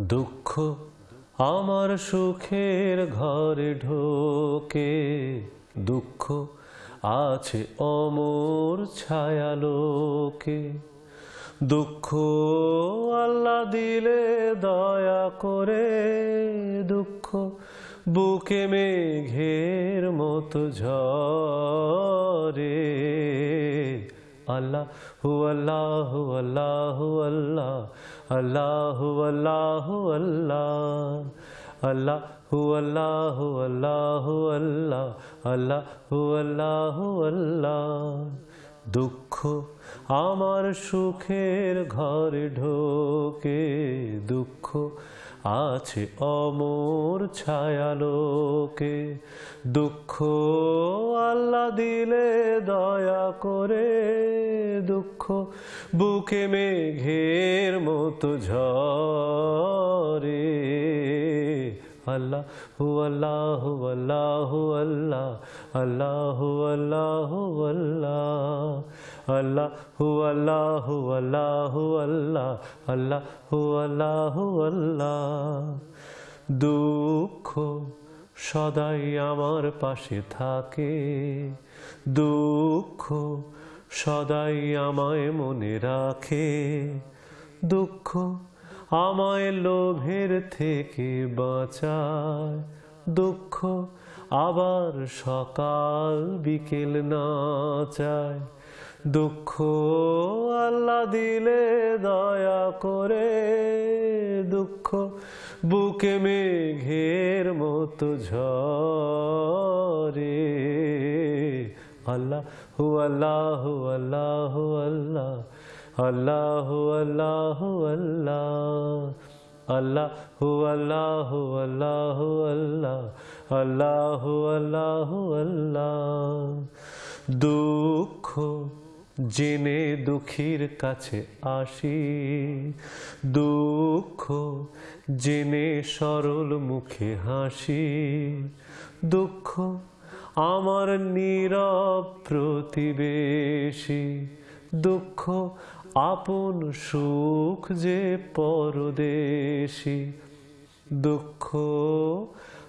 দুঃখ আমার সুখের ঘরে ঢোকে। দুঃখ আছে অমর ছায়ালোকে। দুঃখ আল্লাহ দিলে দয়া করে। দুঃখ বুকে মেঘের মতো ঝরে। আল্লাহ আল্লাহ আল্লাহ আল্লাহ আল্লাহ আল্লাহ আল্লাহ আল্লাহ আল্লাহ আল্লাহ দুঃখ আমার সুখের ঘরে ঢোকে দুঃখ আছে অমর ছায়ালোকে দুঃখ আল্লাহ দিলে দয়া করে দুঃখ বুকে মেঘের মতো ঝরে আল্লাহ আল্লাহ আল্লাহ আল্লাহ আল্লাহ আল্লাহ আল্লাহ আল্লাহ আল্লাহ আল্লাহ আল্লাহ আল্লাহ আল্লাহ দুঃখ সদাই আমার পাশে থাকে দুঃখ সদাই আমায় মনে রাখে। দুঃখ আমায় লোভের থেকে বাঁচায়। দুঃখ আবার সকাল বিকেল না চায়। দুঃখ আল্লাহ দিলে দয়া করে। দুঃখ বুকে মেঘের মতো ঝরে। আল্লাহ আল্লাহ আল্লাহ আল্লাহ আল্লাহ আল্লাহ আল্লাহ আল্লাহ আল্লাহ দুঃখ জেনে দুঃখীর কাছে আসি দুঃখ জেনে সরল মুখে হাসি দুঃখ আমার নীরব প্রতিবেশী, দুঃখ, আপন সুখ যে পরদেশী। দুঃখ,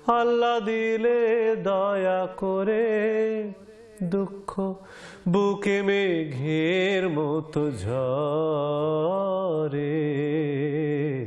আল্লাহ দিলে দয়া করে। দুঃখ, বুকে মেঘের মতো ঝরে।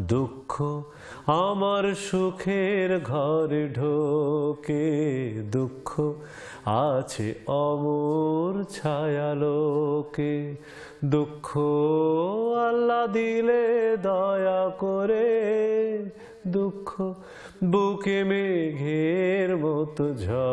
দুঃখ আমার সুখের ঘরে ঢোকে, দুঃখ আছে অমর ছায়ালোকে। দুঃখ আল্লাহ দিলে দয়া করে, দুঃখ বুকে মেঘের মতো ঝরে।